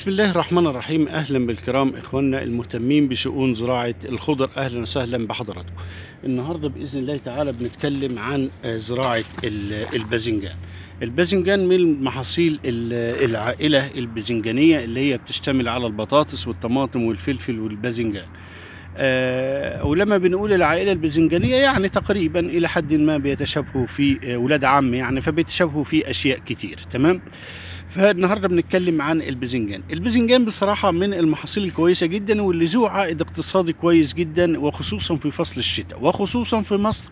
بسم الله الرحمن الرحيم. أهلا بالكرام إخواننا المهتمين بشؤون زراعة الخضر. أهلا وسهلا بحضراتكم. النهارده بإذن الله تعالى بنتكلم عن زراعة ال- الباذنجان. الباذنجان من محاصيل ال- العائلة الباذنجانية اللي هي بتشتمل على البطاطس والطماطم والفلفل والباذنجان. آه، ولما بنقول العائلة الباذنجانية يعني تقريبا إلى حد ما بيتشابهوا في آه، ولاد عم يعني فبيتشابهوا في أشياء كتير تمام؟ فالنهارده بنتكلم عن الباذنجان الباذنجان بصراحة من المحاصيل الكويسة جدا واللي ذو عائد اقتصادي كويس جدا وخصوصا في فصل الشتاء. وخصوصا في مصر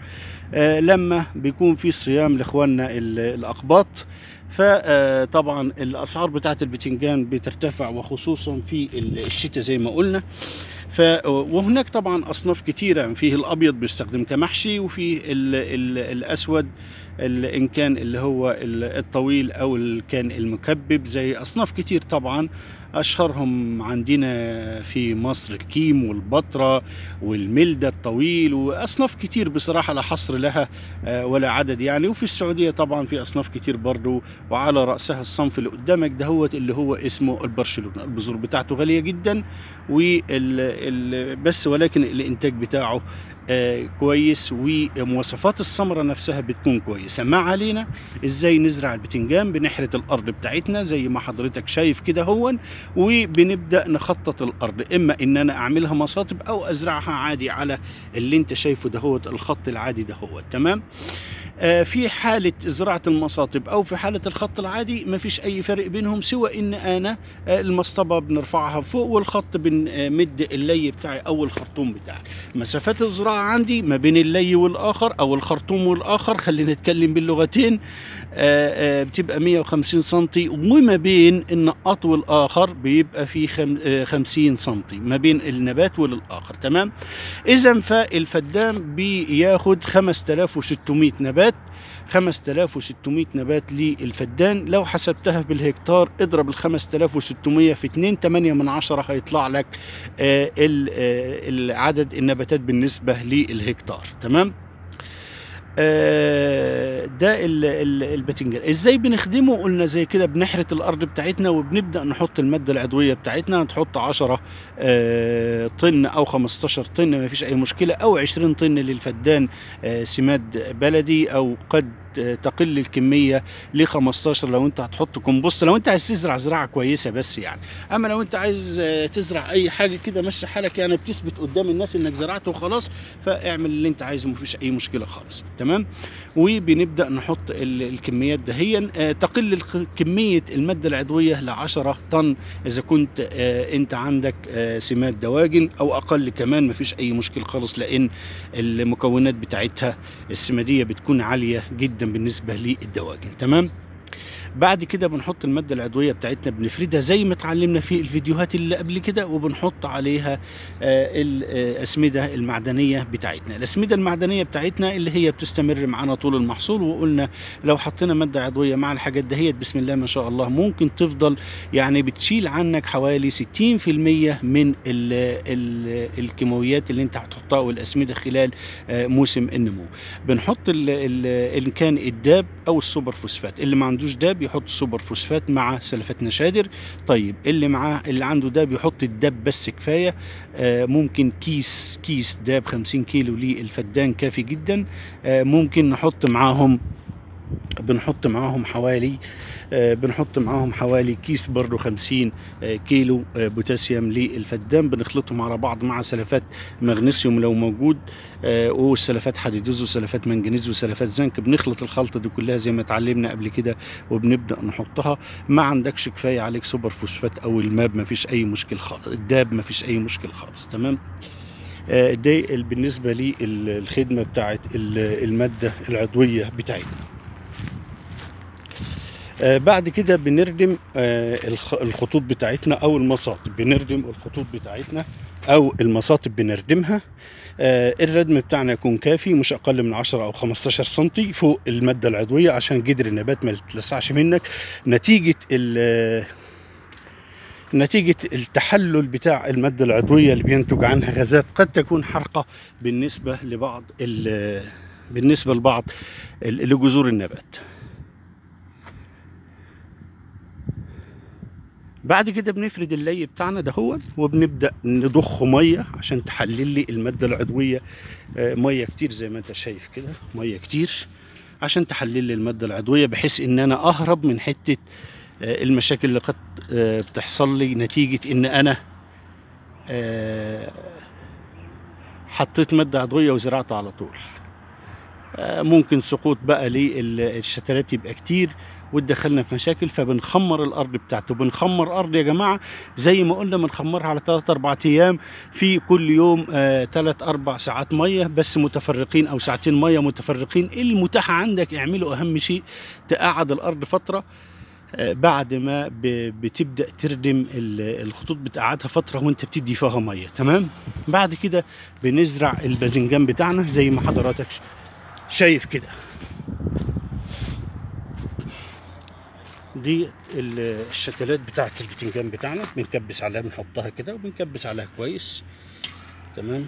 آه، لما بيكون في صيام لإخواننا ال- الأقباط. فطبعا الأسعار بتاعت البتنجان بترتفع وخصوصا في ال- الشتاء زي ما قلنا. ف وهناك طبعا أصناف كتيرة فيه الأبيض بيستخدم كمحشي وفي ال ال الأسود ال- ان كان اللي هو ال- الطويل أو ال- كان المكبب زي أصناف كتير طبعا أشهرهم عندنا في مصر الكيم والبطرة والملدة الطويل وأصناف كتير بصراحة لا حصر لها آه، ولا عدد يعني. وفي السعودية طبعا في أصناف كتير برضو وعلى رأسها الصنف اللي قدامك دهوت اللي هو اسمه البرشلونة. البذور بتاعته غالية جدا بس ولكن الإنتاج بتاعه كويس ومواصفات الثمره نفسها بتكون كويسة. ما علينا إزاي نزرع البتنجان بنحرث الأرض بتاعتنا زي ما حضرتك شايف كده هون وبنبدأ نخطط الأرض. إما إن أنا أعملها مصاطب أو أزرعها عادي على اللي أنت شايفه دهوت الخط العادي دهوت تمام؟ في حالة زراعة المصاطب أو في حالة الخط العادي ما فيش أي فرق بينهم سوى إن أنا آه، المصطبة بنرفعها فوق والخط بنمد اللي بتاعي أو الخرطوم بتاعي. مسافات الزراعة عندي ما بين اللي والآخر أو الخرطوم والآخر خلينا نتكلم باللغتين آه، آه، بتبقى 150 سنتي وما بين النقاط والآخر بيبقى في خم- آه، 50 سنتي ما بين النبات والآخر تمام؟ إذا فالفدان بياخد 5600 نبات. 5600 نبات للفدان. لو حسبتها بالهكتار اضرب ال 5600 في 2 8 من عشرة هيطلع لك آه، آه، العدد النباتات بالنسبة للهكتار. تمام؟ ده ال- ال- الباذنجان إزاي بنخدمه؟ قلنا زي كده بنحرث الأرض بتاعتنا وبنبدأ نحط المادة العضوية بتاعتنا. تحط 10 آه، طن أو 15 طن ما فيش أي مشكلة أو 20 طن للفدان آه، سماد بلدي أو قد آه، تقل الكمية ل 15 لو انت هتحط كومبوست. لو انت عايز تزرع زراعة كويسة بس يعني. أما لو انت عايز آه، تزرع أي حاجة كده مشي حالك يعني بتثبت قدام الناس إنك زرعته وخلاص فاعمل اللي انت عايزه مفيش أي مشكلة خالص. تمام؟ وبنبدأ نحط ال- الكميات دهيا. آه، تقل كمية المادة العضوية ل 10 طن. إذا كنت آه، أنت عندك سماد دواجن أو أقل كمان مفيش أي مشكلة خالص لأن المكونات بتاعتها السمادية بتكون عالية جدا. بالنسبة للدواجن تمام؟ بعد كده بنحط المادة العضوية بتاعتنا بنفردها زي ما اتعلمنا في الفيديوهات اللي قبل كده وبنحط عليها آه، الاسمده المعدنية بتاعتنا. الأسمدة المعدنية بتاعتنا اللي هي بتستمر معانا طول المحصول وقلنا لو حطينا مادة عضوية مع الحاجات دهيت بسم الله ما شاء الله ممكن تفضل يعني بتشيل عنك حوالي 60% من ال ال الكيماويات اللي انت هتحطها والأسمدة خلال آه، موسم النمو. بنحط إن كان الداب أو السوبر فوسفات اللي ما عندوش داب يحط سوبر فوسفات مع سلفات نشادر طيب اللي معاه اللي عنده داب يحط الداب بس كفاية. آه، ممكن كيس كيس داب 50 كيلو للفدان كافي جدا. آه، ممكن نحط معاهم بنحط معاهم حوالي آه، بنحط معاهم حوالي كيس برضو 50 آه، كيلو آه، بوتاسيوم للفدان. بنخلطهم على بعض مع سلفات مغنيسيوم لو موجود وسلفات حديدوز وسلفات منجنيز وسلفات زنك. بنخلط الخلطة دي كلها زي ما اتعلمنا قبل كده وبنبدأ نحطها. ما عندكش كفاية عليك سوبر فوسفات أو الماب ما فيش أي مشكل خالص الداب ما فيش أي مشكل خالص تمام؟ ال- بالنسبة للخدمه بتاعت ال- المادة العضوية بتاعتنا. بعد كده بنردم آه، الخ- الخطوط بتاعتنا أو المساطب بنردم الخطوط بتاعتنا أو المساطب بنردمها. آه، الردم بتاعنا يكون كافي مش أقل من 10 أو 15 سنتي فوق المادة العضوية عشان جدر النبات ما يتلسعش منك. نتيجة نتيجة التحلل بتاع المادة العضوية اللي بينتج عنها غازات قد تكون حرقة بالنسبة لبعض ال- بالنسبة لبعض لجذور النبات. بعد كده بنفرد اللي بتاعنا ده هو وبنبدأ نضخ مية عشان تحلل لي المادة العضوية. آه، مية كتير زي ما انت شايف كده مية كتير عشان تحلل لي المادة العضوية بحيث إن أنا أهرب من حتة آه، المشاكل اللي قد آه، بتحصل لي نتيجة إن أنا حطيت مادة عضوية وزرعت على طول. ممكن سقوط بقى للشتلات يبقى كتير. وتدخلنا في مشاكل فبنخمر الأرض بتاعته. بنخمر أرض يا جماعة زي ما قلنا بنخمرها على 3 4 أيام في كل يوم 3 4 ساعات مية بس متفرقين أو ساعتين مية متفرقين. المتاح عندك اعمله أهم شيء تقعد الأرض فترة آه، بعد ما بتبدأ تردم ال- الخطوط بتقعدها فترة وانت بتدي فيها مية. تمام؟ بعد كده بنزرع الباذنجان بتاعنا زي ما حضرتك شايف كده. دي ال- الشتلات بتاعت البتنجان بتاعنا. بنكبس عليها بنحطها كده وبنكبس عليها كويس. تمام.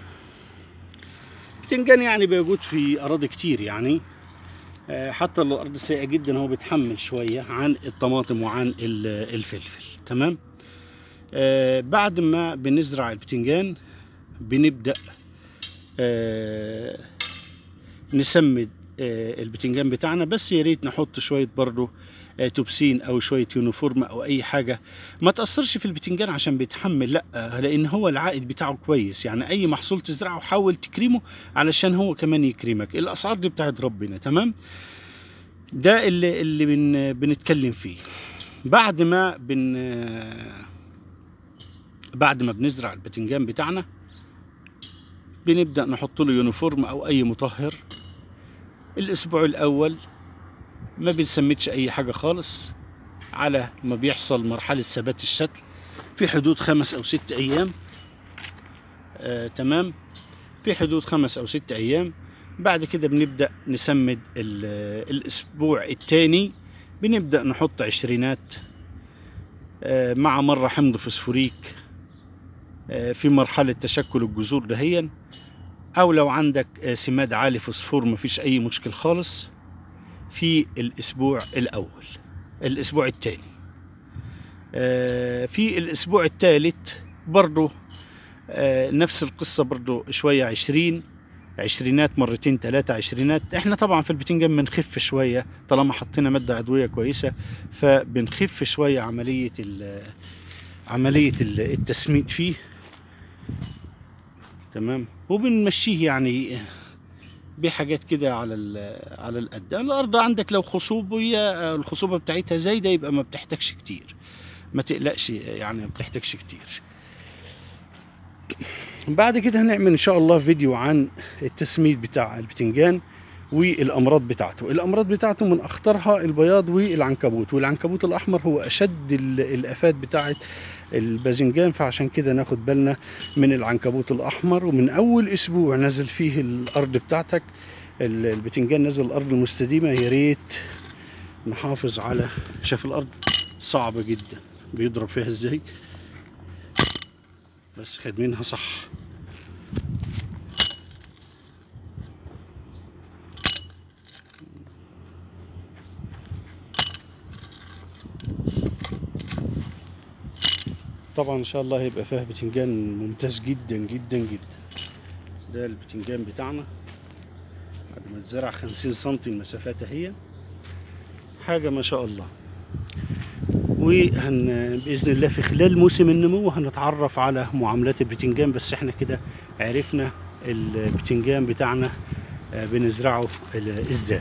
البتنجان يعني بيوجد في أراضي كتير يعني. آه، حتى لو الأرض سيئة جدا هو بيتحمل شوية عن الطماطم وعن ال- الفلفل. تمام. آه، بعد ما بنزرع البتنجان بنبدأ آه، نسمد البتنجان بتاعنا. بس يا ريت نحط شوية برضو توبسين أو شوية يونيفورم أو أي حاجة. ما تأثرش في البتنجان عشان بيتحمل لأ آه، لأن هو العائد بتاعه كويس. يعني أي محصول تزرعه حاول تكرمه علشان هو كمان يكرمك. الأسعار دي بتاعت ربنا تمام؟ ده اللي اللي بن بنتكلم فيه. بعد ما بن آه، بعد ما بنزرع البتنجان بتاعنا بنبدأ نحط له يونيفورم أو أي مطهر. الأسبوع الأول ما بنسمتش أي حاجة خالص على ما بيحصل مرحلة ثبات الشكل في حدود خمس أو ست أيام. آه تمام. في حدود خمس أو ست أيام. بعد كده بنبدأ نسمد ال- الأسبوع الثاني بنبدأ نحط عشرينات. آه مع مرة حمض فوسفوريك آه في مرحلة تشكل الجذور دهيا. أو لو عندك آه، سماد عالي فوسفور مفيش أي مشكل خالص. في الأسبوع الأول الأسبوع الثاني في الأسبوع الثالث برضو آه، نفس القصة برضو شوية عشرين عشرينات مرتين ثلاثة عشرينات. إحنا طبعا في البتنجان بنخف شوية طالما حطينا مادة عضوية كويسة فبنخف شوية عملية عملية ال- التسميد فيه. تمام؟ وبنمشيه يعني بحاجات كده على على القد. الأرض عندك لو خصوبية الخصوبة بتاعتها زايدة يبقى ما بتحتاجش كتير. ما تقلقش يعني ما بتحتاجش كتير. بعد كده هنعمل إن شاء الله فيديو عن التسميد بتاع البتنجان والأمراض بتاعته. الأمراض بتاعته من أخطرها البياض والعنكبوت. والعنكبوت الأحمر هو أشد ال- الآفات بتاعه الباذنجان فعشان كده ناخد بالنا من العنكبوت الأحمر. ومن أول أسبوع نزل فيه الأرض بتاعتك ال- البتنجان نزل الأرض المستديمة. يا ريت نحافظ على شاف الأرض؟ صعبة جدا. بيضرب فيها إزاي؟ بس خد منها صح. طبعا إن شاء الله هيبقى فيها بتنجان ممتاز جدا جدا جدا. ده البتنجان بتاعنا. بعد ما اتزرع خمسين سنتي المسافات اهي حاجة ما شاء الله. وهن بإذن الله في خلال موسم النمو هنتعرف على معاملات البتنجان بس إحنا كده عرفنا البتنجان بتاعنا آه، بنزرعه إزاي.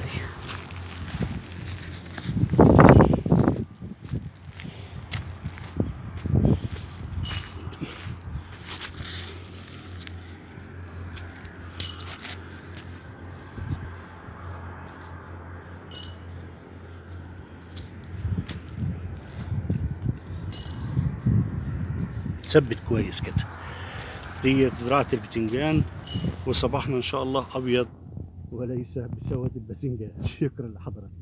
تثبت كويس كده. دي زراعة البتنجان وصباحنا إن شاء الله أبيض وليس بسواد الباذنجان شكرا لحضرتك.